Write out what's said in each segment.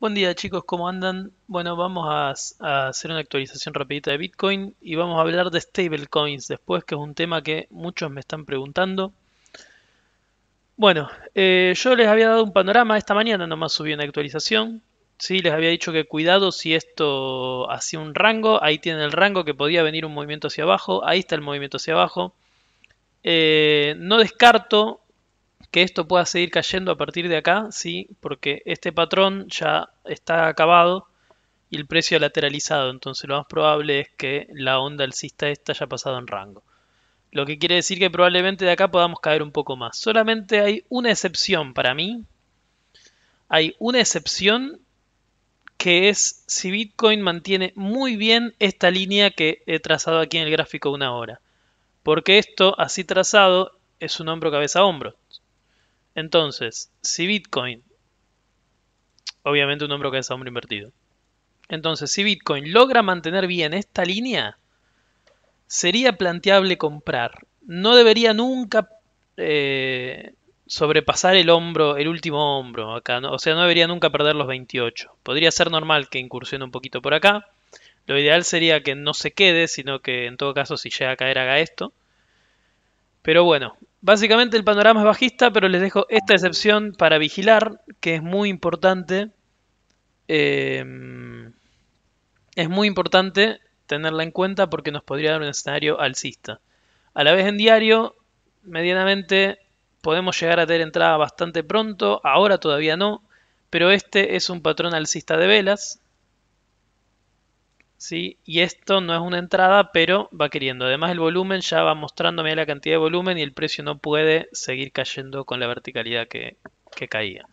Buen día chicos, ¿cómo andan? Bueno, vamos a, hacer una actualización rapidita de Bitcoin y vamos a hablar de stablecoins después, que es un tema que muchos me están preguntando. Bueno, eh, yo les había dado un panorama esta mañana, nomás subí una actualización. Sí, les había dicho que cuidado si esto hacía un rango, ahí tienen el rango que podía venir un movimiento hacia abajo, ahí está el movimiento hacia abajo. Eh, no descarto que esto pueda seguir cayendo a partir de acá, sí, porque este patrón ya está acabado y el precio lateralizado, entonces lo más probable es que la onda alcista esta haya pasado en rango. Lo que quiere decir que probablemente de acá podamos caer un poco más. Solamente hay una excepción para mí. Hay una excepción que es si Bitcoin mantiene muy bien esta línea que he trazado aquí en el gráfico una hora. Porque esto, así trazado, es un hombro cabeza hombro. Entonces, si Bitcoin, obviamente un hombro cabeza hombro invertido. Entonces, si Bitcoin logra mantener bien esta línea, sería planteable comprar. No debería nunca eh, sobrepasar el hombro, el último hombro acá, o sea, no debería nunca perder los 28. Podría ser normal que incursione un poquito por acá. Lo ideal sería que no se quede, sino que en todo caso si llega a caer haga esto. Pero bueno, básicamente el panorama es bajista, pero les dejo esta excepción para vigilar, que es muy importante. Em, es muy importante tenerla en cuenta porque nos podría dar un escenario alcista. A la vez en diario, medianamente podemos llegar a tener entrada bastante pronto, ahora todavía no, pero este es un patrón alcista de velas, ¿sí? Y esto no es una entrada, pero va queriendo. Además el volumen ya va mostrándome la cantidad de volumen y el precio no puede seguir cayendo con la verticalidad que, caía.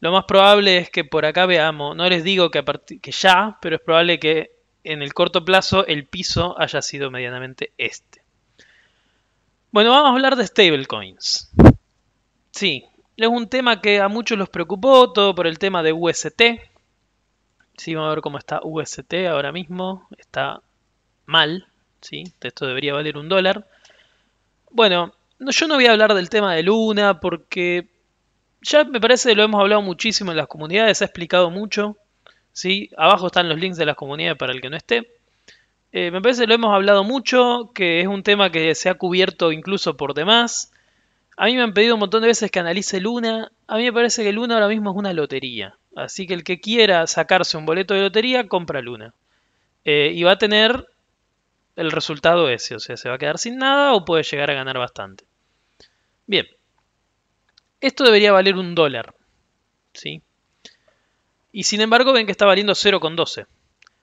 Lo más probable es que por acá veamos, no les digo que, que ya, pero es probable que en el corto plazo el piso haya sido medianamente este. Bueno, vamos a hablar de stablecoins. Sí, es un tema que a muchos los preocupó, todo por el tema de UST, Sí, vamos a ver cómo está UST ahora mismo. Está mal, ¿sí? Esto debería valer un dólar. Bueno, yo no voy a hablar del tema de Luna porque ya me parece que lo hemos hablado muchísimo en las comunidades, se ha explicado mucho. ¿sí? Abajo están los links de las comunidades para el que no esté. Eh, me parece que lo hemos hablado mucho, que es un tema que se ha cubierto incluso por demás. A mí me han pedido un montón de veces que analice Luna. A mí me parece que Luna ahora mismo es una lotería. Así que el que quiera sacarse un boleto de lotería, compra Luna. Eh, y va a tener el resultado ese. O sea, se va a quedar sin nada o puede llegar a ganar bastante. Bien. Esto debería valer un dólar. ¿Sí? Y sin embargo ven que está valiendo 0,12.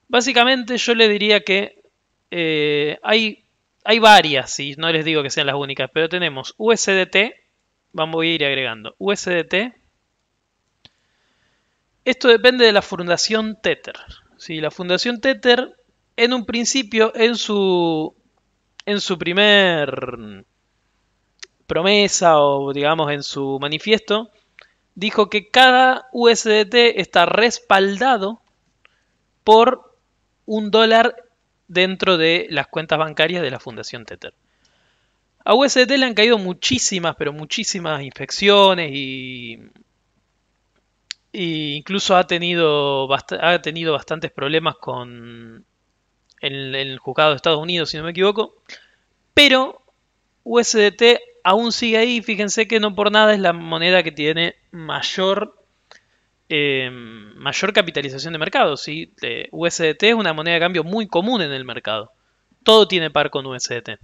Básicamente yo le diría que eh, hay hay varias, y no les digo que sean las únicas, pero tenemos USDT, vamos a ir agregando USDT. Esto depende de la fundación Tether. Si la fundación Tether, en un principio, en su, en su primer promesa o digamos en su manifiesto, dijo que cada USDT está respaldado por un dólar dentro de las cuentas bancarias de la Fundación Tether. A USDT le han caído muchísimas, pero muchísimas infecciones y, incluso ha tenido, ha tenido bastantes problemas con el, juzgado de Estados Unidos, si no me equivoco. Pero USDT aún sigue ahí. Fíjense que no por nada es la moneda que tiene mayor Em, mayor capitalización de mercado. ¿sí? USDT es una moneda de cambio muy común en el mercado. Todo tiene par con USDT.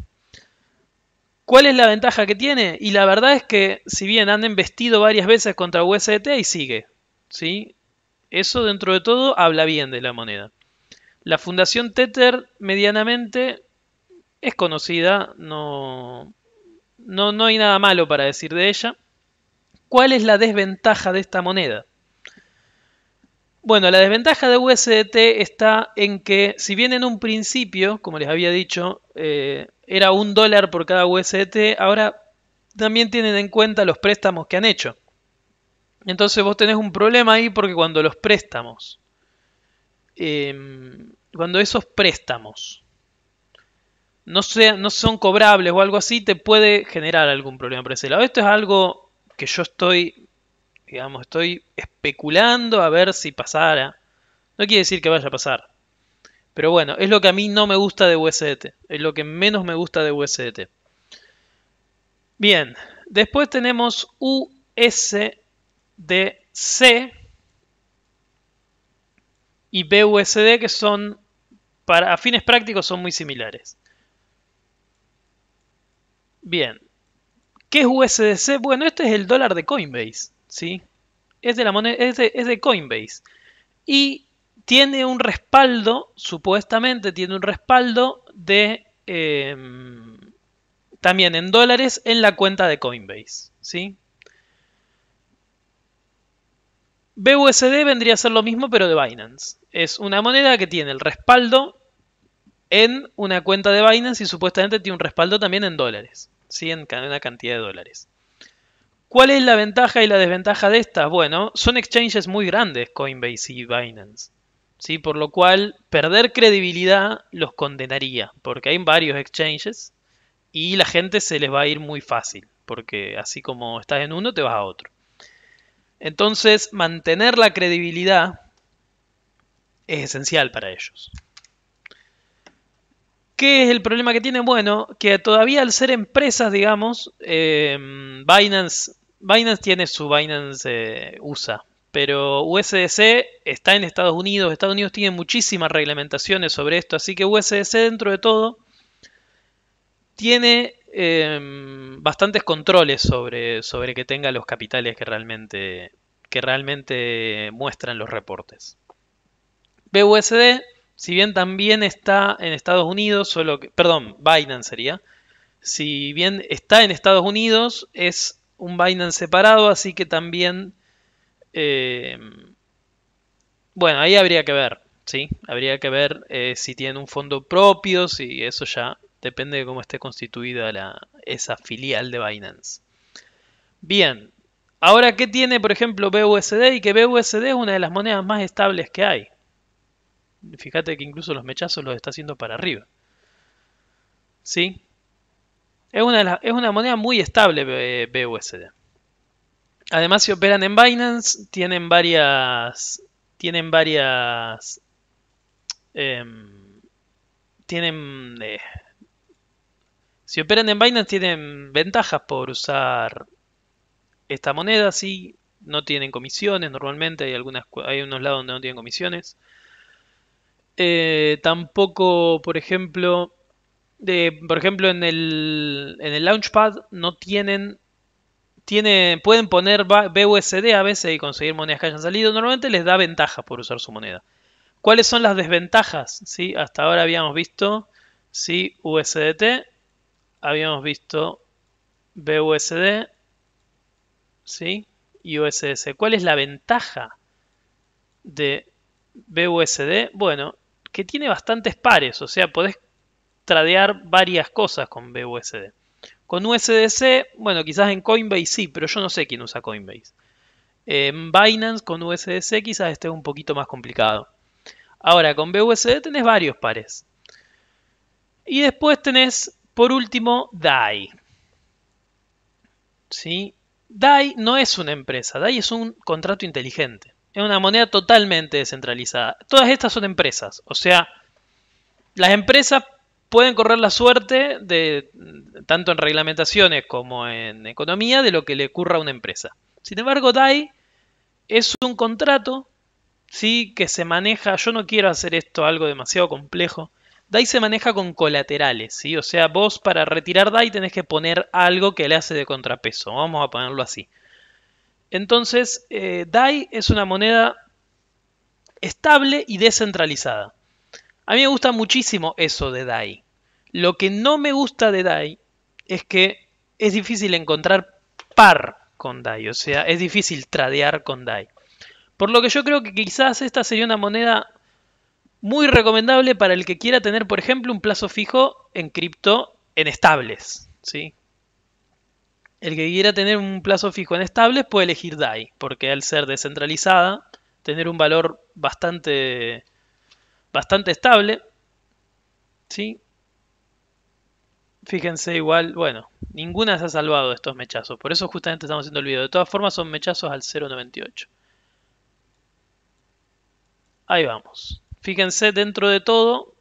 ¿Cuál es la ventaja que tiene? Y la verdad es que si bien han investido varias veces contra USDT y sigue. ¿Sí? Eso dentro de todo habla bien de la moneda. La fundación Tether medianamente es conocida, no, no, no hay nada malo para decir de ella. ¿Cuál es la desventaja de esta moneda? Bueno, la desventaja de USDT está en que, si bien en un principio, como les había dicho, eh, era un dólar por cada USDT, ahora también tienen en cuenta los préstamos que han hecho. Entonces vos tenés un problema ahí porque cuando los préstamos, em, cuando esos préstamos no, no son cobrables o algo así, te puede generar algún problema por ese lado. Esto es algo que yo estoy Digamos, estoy especulando a ver si pasara. No quiere decir que vaya a pasar. Pero bueno, es lo que a mí no me gusta de USDT. Es lo que menos me gusta de USDT. Bien, después tenemos USDC y BUSD que son, para fines prácticos, son muy similares. Bien, ¿qué es USDC? Bueno, este es el dólar de Coinbase, ¿sí? Es de la moneda, es de, Coinbase. Y tiene un respaldo, supuestamente tiene un respaldo de em, también en dólares en la cuenta de Coinbase, ¿sí? BUSD vendría a ser lo mismo pero de Binance. Es una moneda que tiene el respaldo en una cuenta de Binance y supuestamente tiene un respaldo también en dólares, ¿sí? en una cantidad de dólares. ¿Cuál es la ventaja y la desventaja de estas? Bueno, son exchanges muy grandes, Coinbase y Binance. ¿sí? Por lo cual, perder credibilidad los condenaría, porque hay varios exchanges y la gente se les va a ir muy fácil, porque así como estás en uno, te vas a otro. Entonces, mantener la credibilidad es esencial para ellos. ¿Qué es el problema que tienen? Bueno, que todavía al ser empresas, digamos, eh, Binance, Binance tiene su Binance eh, USA, pero USDC está en Estados Unidos. Estados Unidos tiene muchísimas reglamentaciones sobre esto, así que USDC dentro de todo tiene Em, bastantes controles sobre, sobre que tenga los capitales que realmente, que realmente muestran los reportes. BUSD, si bien también está en Estados Unidos, solo perdón, Binance sería, si bien está en Estados Unidos, es un Binance separado, así que también, em, bueno, ahí habría que ver, ¿sí? Habría que ver eh, si tiene un fondo propio, si eso ya Depende de cómo esté constituida la, esa filial de Binance. Bien, ahora, ¿qué tiene, por ejemplo, BUSD? Y que BUSD es una de las monedas más estables que hay. Fíjate que incluso los mechazos los está haciendo para arriba. ¿Sí? Es una, es una moneda muy estable BUSD. Además, si operan en Binance, tienen varias. Tienen varias. Em, tienen. Eh, si operan en Binance tienen ventajas por usar esta moneda, sí, no tienen comisiones normalmente, hay, algunas, unos lados donde no tienen comisiones. Eh, tampoco, por ejemplo, por ejemplo en el, en el Launchpad no tienen, tiene, pueden poner BUSD a veces y conseguir monedas que hayan salido. Normalmente les da ventajas por usar su moneda. ¿Cuáles son las desventajas? ¿Sí? Hasta ahora habíamos visto ¿sí? USDT habíamos visto BUSD, ¿sí? Y USS. ¿Cuál es la ventaja de BUSD? Bueno, que tiene bastantes pares, o sea, podés tradear varias cosas con BUSD. Con USDC, bueno, quizás en Coinbase sí, pero yo no sé quién usa Coinbase. En Binance con USDC quizás esté un poquito más complicado. Ahora, con BUSD tenés varios pares. Y después tenés por último, DAI. ¿Sí? DAI no es una empresa, DAI es un contrato inteligente. Es una moneda totalmente descentralizada. Todas estas son empresas. O sea, las empresas pueden correr la suerte de, tanto en reglamentaciones como en economía, de lo que le ocurra a una empresa. Sin embargo, DAI es un contrato, sí, que se maneja. Yo no quiero hacer esto algo demasiado complejo. DAI se maneja con colaterales, ¿sí? O sea, vos para retirar DAI tenés que poner algo que le hace de contrapeso. Vamos a ponerlo así. Entonces, eh, DAI es una moneda estable y descentralizada. A mí me gusta muchísimo eso de DAI. Lo que no me gusta de DAI es que es difícil encontrar par con DAI, o sea, es difícil tradear con DAI. Por lo que yo creo que quizás esta sería una moneda muy recomendable para el que quiera tener, por ejemplo, un plazo fijo en cripto en estables. ¿sí? El que quiera tener un plazo fijo en estables puede elegir DAI, porque al ser descentralizada, tener un valor bastante, bastante estable, ¿sí? Fíjense igual, bueno, ninguna se ha salvado de estos mechazos, por eso justamente estamos haciendo el video. De todas formas son mechazos al 0.98. Ahí vamos. Fíjense dentro de todo,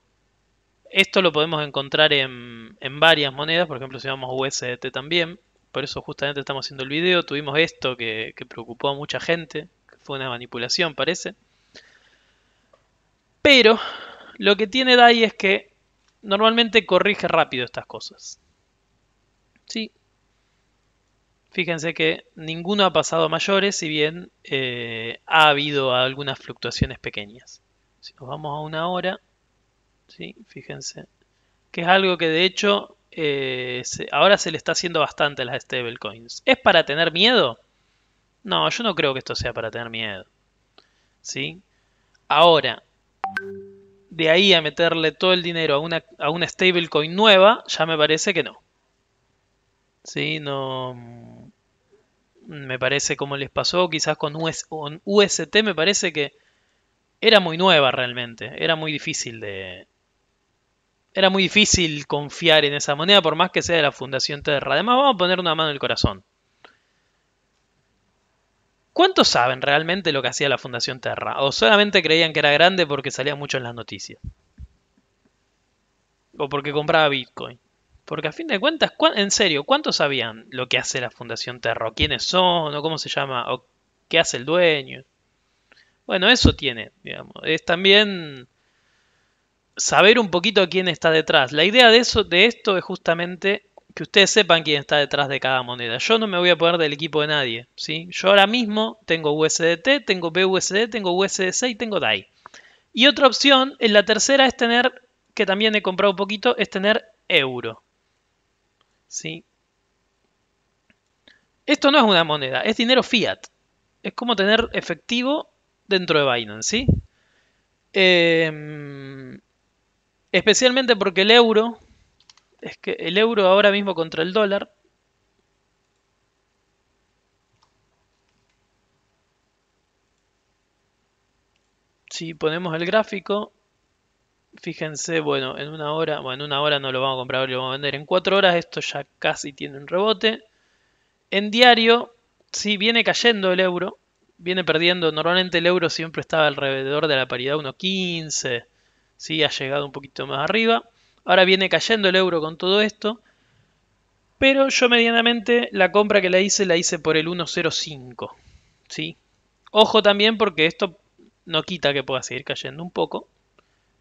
esto lo podemos encontrar en, varias monedas, por ejemplo si vamos a USDT también, por eso justamente estamos haciendo el video, tuvimos esto que, que preocupó a mucha gente, que fue una manipulación parece. Pero lo que tiene DAI es que normalmente corrige rápido estas cosas. Sí. Fíjense que ninguno ha pasado mayores, si bien eh, ha habido algunas fluctuaciones pequeñas. Si nos vamos a una hora, ¿sí? fíjense, que es algo que de hecho eh, ahora se le está haciendo bastante a las stablecoins. ¿Es para tener miedo? No, yo no creo que esto sea para tener miedo. ¿Sí? Ahora, de ahí a meterle todo el dinero a una, a una stablecoin nueva, ya me parece que no. Sí, no. Mm, me parece como les pasó quizás con, UST, me parece que era muy nueva realmente. Era muy difícil de. Era muy difícil confiar en esa moneda, por más que sea de la Fundación Terra. Además, vamos a poner una mano en el corazón. ¿Cuántos saben realmente lo que hacía la Fundación Terra? ¿O solamente creían que era grande porque salía mucho en las noticias? ¿O porque compraba Bitcoin? Porque a fin de cuentas, en serio, ¿cuántos sabían lo que hace la Fundación Terra? ¿O quiénes son? ¿O cómo se llama? ¿O qué hace el dueño? Bueno, eso tiene, digamos. Es también saber un poquito quién está detrás. La idea de eso, de esto es justamente que ustedes sepan quién está detrás de cada moneda. Yo no me voy a poner del equipo de nadie, ¿sí? Yo ahora mismo tengo USDT, tengo BUSD, tengo USDC y tengo DAI. Y otra opción, en la tercera es tener, que también he comprado un poquito, es tener euro. ¿Sí? Esto no es una moneda, es dinero fiat. Es como tener efectivo dentro de Binance, ¿sí? Em, especialmente porque el euro es que el euro ahora mismo contra el dólar si ponemos el gráfico fíjense bueno en una hora bueno en una hora no lo vamos a comprar lo vamos a vender en cuatro horas esto ya casi tiene un rebote en diario si viene cayendo el euro viene perdiendo normalmente el euro siempre estaba alrededor de la paridad 1.15 sí ha llegado un poquito más arriba Ahora viene cayendo el euro con todo esto. Pero yo medianamente la compra que la hice la hice por el 1.05. ¿sí? Ojo también porque esto no quita que pueda seguir cayendo un poco.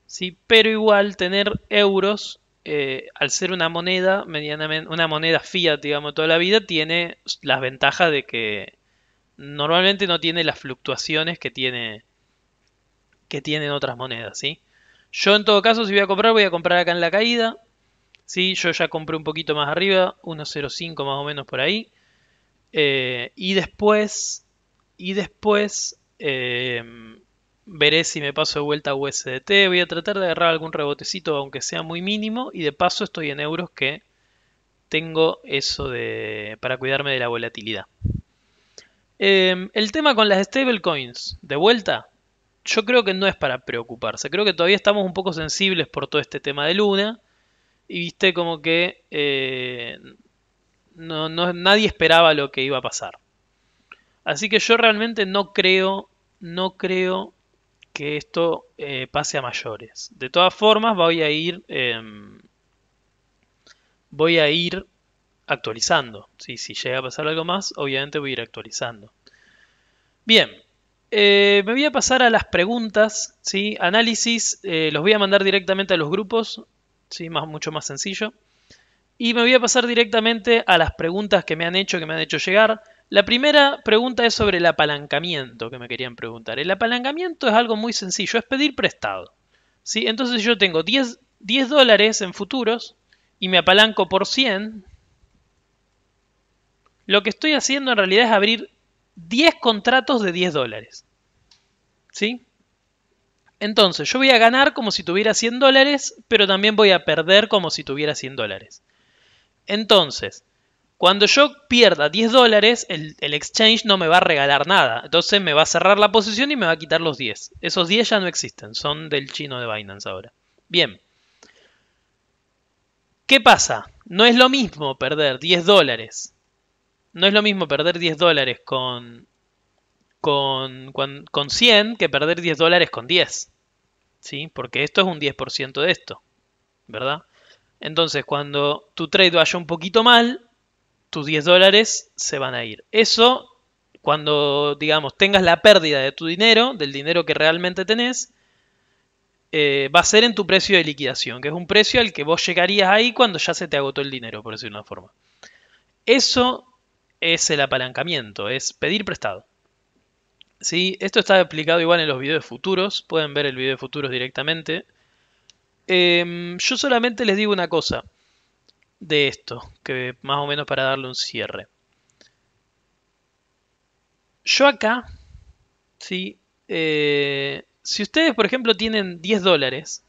¿sí? Pero igual tener euros, eh, al ser una moneda, medianamente, una moneda fiat, digamos, toda la vida, tiene las ventajas de que normalmente no tiene las fluctuaciones que tiene que tienen otras monedas, ¿sí? Yo en todo caso, si voy a comprar, voy a comprar acá en la caída. Sí, yo ya compré un poquito más arriba, 1.05 más o menos por ahí. Eh, y después, y después eh, veré si me paso de vuelta a USDT. Voy a tratar de agarrar algún rebotecito, aunque sea muy mínimo. Y de paso estoy en euros que tengo eso de para cuidarme de la volatilidad. Eh, el tema con las stablecoins, de vuelta, yo creo que no es para preocuparse. Creo que todavía estamos un poco sensibles por todo este tema de Luna. Y viste como que eh, no, nadie esperaba lo que iba a pasar. Así que yo realmente no creo, no creo que esto eh, pase a mayores. De todas formas, voy a ir, em, voy a ir actualizando. Si llega a pasar algo más, obviamente voy a ir actualizando. Bien, eh, me voy a pasar a las preguntas, ¿sí? Análisis, eh, los voy a mandar directamente a los grupos, ¿sí? Más, mucho más sencillo. Y me voy a pasar directamente a las preguntas que me han hecho, que me han hecho llegar. La primera pregunta es sobre el apalancamiento que me querían preguntar. El apalancamiento es algo muy sencillo, es pedir prestado. ¿sí? Entonces yo tengo 10, 10 dólares en futuros y me apalanco por 100. Lo que estoy haciendo en realidad es abrir 10 contratos de 10 dólares. ¿Sí? Entonces, yo voy a ganar como si tuviera 100 dólares, pero también voy a perder como si tuviera 100 dólares. Entonces, cuando yo pierda 10 dólares, el, exchange no me va a regalar nada. Entonces me va a cerrar la posición y me va a quitar los 10. Esos 10 ya no existen, son del chino de Binance ahora. Bien. ¿Qué pasa? No es lo mismo perder 10 dólares. No es lo mismo perder 10 dólares con, con, con, con 100 que perder 10 dólares con 10. ¿Sí? Porque esto es un 10% de esto. ¿Verdad? Entonces, cuando tu trade vaya un poquito mal, tus 10 dólares se van a ir. Eso, cuando, digamos, tengas la pérdida de tu dinero, del dinero que realmente tenés, eh, va a ser en tu precio de liquidación, que es un precio al que vos llegarías ahí cuando ya se te agotó el dinero, por decirlo de una forma. Eso es el apalancamiento, es pedir prestado. ¿Sí? Esto está explicado igual en los videos futuros, pueden ver el video de futuros directamente. Em, yo solamente les digo una cosa de esto, que más o menos para darle un cierre. Yo acá, ¿sí? Eh, si ustedes, por ejemplo, tienen 10 dólares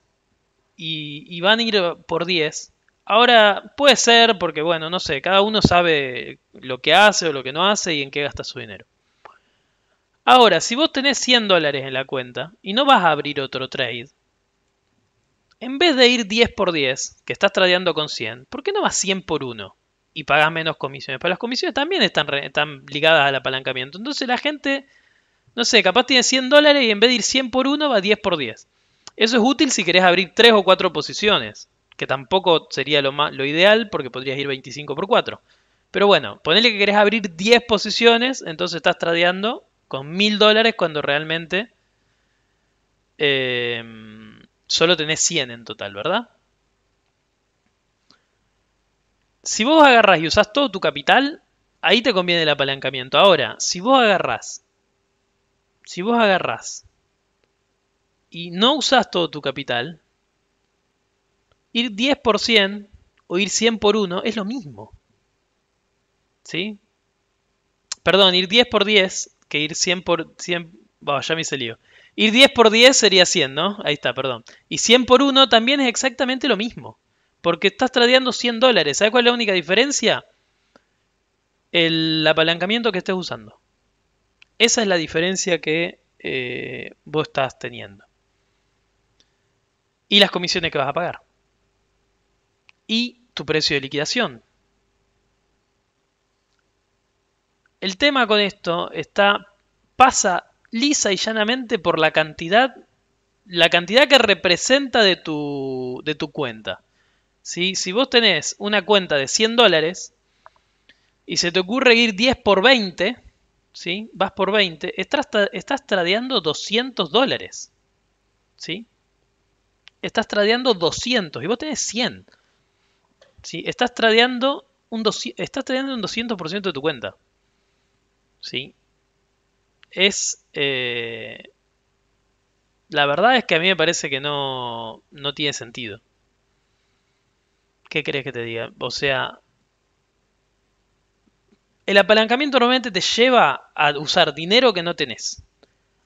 y, van a ir por 10, ahora puede ser porque, bueno, no sé, cada uno sabe lo que hace o lo que no hace y en qué gasta su dinero. Ahora, si vos tenés 100 dólares en la cuenta y no vas a abrir otro trade, en vez de ir 10 por 10, que estás tradeando con 100, ¿por qué no vas 100 por 1 y pagas menos comisiones? Pero las comisiones también están, están ligadas al apalancamiento. Entonces la gente no sé, capaz tiene 100 dólares y en vez de ir 100 por 1 va 10 por 10. Eso es útil si querés abrir 3 o 4 posiciones, que tampoco sería lo, lo ideal porque podrías ir 25 por 4. Pero bueno, ponele que querés abrir 10 posiciones, entonces estás tradeando con 1000 dólares cuando realmente eh, solo tenés 100 en total, ¿verdad? Si vos agarrás y usás todo tu capital, ahí te conviene el apalancamiento. Ahora, si vos agarrás si vos agarrás y no usás todo tu capital, ir 10 por 100 o ir 100 por 1 es lo mismo. ¿Sí? Perdón, ir 10 por 10 que ir 100 por 100... Bueno, ya me hice lío. Ir 10 por 10 sería 100, ¿no? Ahí está, perdón. Y 100 por 1 también es exactamente lo mismo. Porque estás tradeando 100 dólares. ¿Sabes cuál es la única diferencia? El apalancamiento que estés usando. Esa es la diferencia que eh, vos estás teniendo. Y las comisiones que vas a pagar. Y tu precio de liquidación. El tema con esto está pasa lisa y llanamente por la cantidad la cantidad que representa de tu, de tu cuenta. Si vos tenés una cuenta de 100 dólares y se te ocurre ir 10 por 20, ¿sí? Vas por 20, estás, estás tradeando 200 dólares, ¿sí? Estás tradeando 200 y vos tenés 100, ¿sí? Estás tradeando un, estás tradeando un 200% de tu cuenta, ¿sí? Es... Eh, la verdad es que a mí me parece que no, no tiene sentido. ¿Qué crees que te diga? O sea, el apalancamiento normalmente te lleva a usar dinero que no tenés.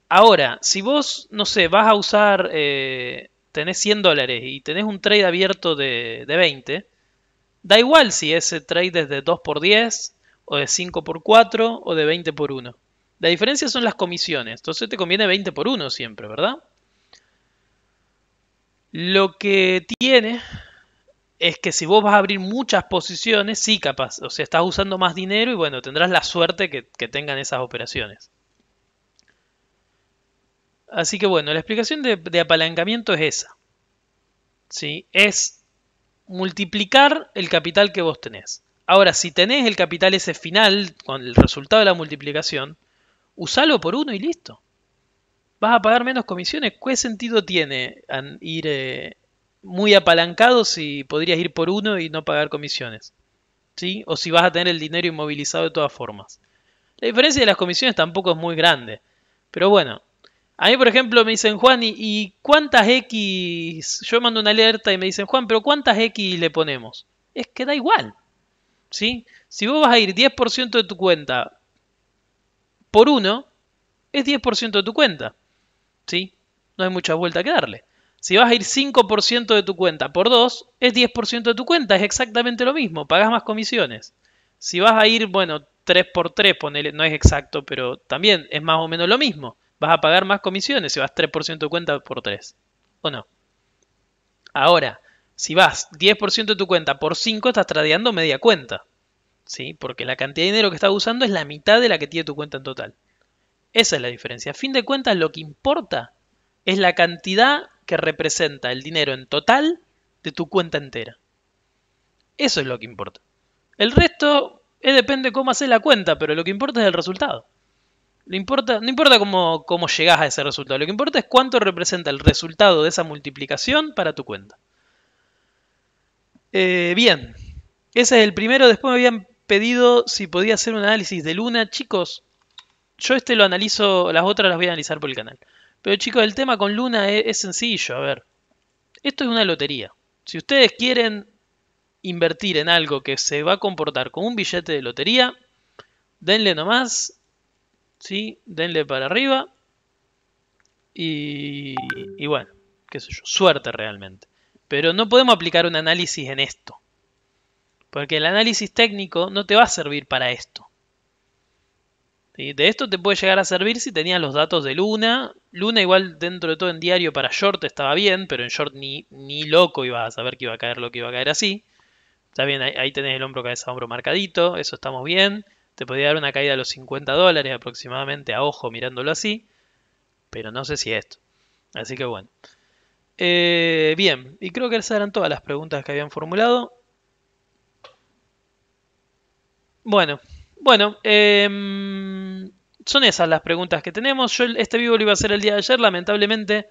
Ahora, si vos, no sé, vas a usar, eh, tenés 100 dólares y tenés un trade abierto de, 20, da igual si ese trade es de 2 por 10 o de 5 por 4 o de 20 por 1. La diferencia son las comisiones, entonces te conviene 20 por 1 siempre, ¿verdad? Lo que tiene es que si vos vas a abrir muchas posiciones, sí capaz, o sea, estás usando más dinero y bueno, tendrás la suerte que, tengan esas operaciones. Así que bueno, la explicación de, apalancamiento es esa. ¿sí? Es multiplicar el capital que vos tenés. Ahora, si tenés el capital ese final, con el resultado de la multiplicación, usalo por uno y listo. Vas a pagar menos comisiones. ¿Qué sentido tiene ir eh, muy apalancado si podrías ir por uno y no pagar comisiones. ¿Sí? O si vas a tener el dinero inmovilizado de todas formas. La diferencia de las comisiones tampoco es muy grande. Pero bueno, a mí por ejemplo me dicen, Juan, ¿y, cuántas X? Yo mando una alerta y me dicen, Juan, pero ¿cuántas X le ponemos? Es que da igual. ¿Sí? Si vos vas a ir 10% de tu cuenta por uno, es 10% de tu cuenta. ¿Sí? No hay mucha vuelta que darle. Si vas a ir 5% de tu cuenta por 2, es 10% de tu cuenta, es exactamente lo mismo, pagas más comisiones. Si vas a ir, bueno, 3 por 3, ponele, no es exacto, pero también es más o menos lo mismo. Vas a pagar más comisiones si vas 3% de cuenta por 3. ¿O no? Ahora, Si vas 10% de tu cuenta por 5, estás tradeando media cuenta. ¿Sí? Porque la cantidad de dinero que estás usando es la mitad de la que tiene tu cuenta en total. Esa es la diferencia. A fin de cuentas, lo que importa es la cantidad que representa el dinero en total de tu cuenta entera. Eso es lo que importa. El resto eh, depende cómo haces la cuenta, pero lo que importa es el resultado. No importa cómo, cómo llegás a ese resultado, lo que importa es cuánto representa el resultado de esa multiplicación para tu cuenta. Eh, bien, ese es el primero. Después me habían pedido si podía hacer un análisis de Luna. Chicos, yo este lo analizo, las otras las voy a analizar por el canal. Pero chicos, el tema con Luna es, sencillo. A ver, esto es una lotería. Si ustedes quieren invertir en algo que se va a comportar como un billete de lotería, denle nomás, ¿sí? denle para arriba y, bueno, qué sé yo, suerte realmente. Pero no podemos aplicar un análisis en esto. Porque el análisis técnico no te va a servir para esto. De esto te puede llegar a servir si tenías los datos de Luna. Luna igual dentro de todo en diario para short estaba bien, pero en short ni, ni loco ibas a saber que iba a caer lo que iba a caer así. Está bien, ahí, tenés el hombro cabeza hombro marcadito, eso estamos bien. Te podría dar una caída de los 50 dólares aproximadamente a ojo mirándolo así. Pero no sé si esto. Así que bueno. Eh, bien, y creo que esas eran todas las preguntas que habían formulado. Bueno, bueno, em, son esas las preguntas que tenemos. Yo este vivo lo iba a hacer el día de ayer, lamentablemente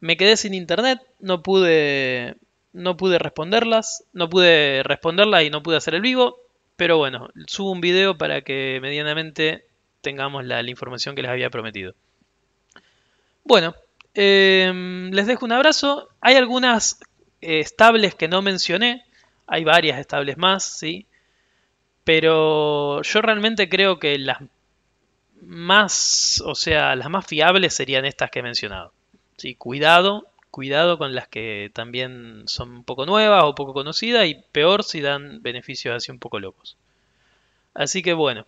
me quedé sin internet, no pude, no pude responderlas, no pude responderlas y no pude hacer el vivo, pero bueno, subo un video para que medianamente tengamos la información que les había prometido. Bueno, Em, les dejo un abrazo. Hay algunas eh, estables que no mencioné. Hay varias estables más, ¿sí? Pero yo realmente creo que las más, o sea, las más fiables serían estas que he mencionado. ¿sí? Cuidado, cuidado con las que también son un poco nuevas o poco conocidas y peor si dan beneficios así un poco locos. Así que bueno.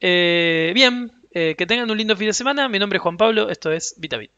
Eh, bien, eh, que tengan un lindo fin de semana. Mi nombre es Juan Pablo, esto es VitaVit.